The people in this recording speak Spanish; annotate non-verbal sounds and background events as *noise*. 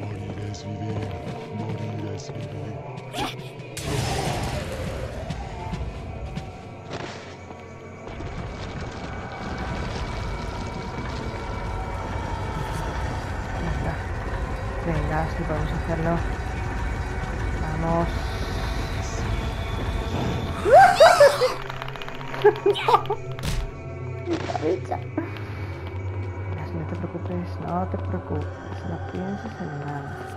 Morir es vivir, morir es vivir. Venga, venga, sí podemos hacerlo. Vamos. *laughs* No te preocupes, no te preocupes, no pienses en nada.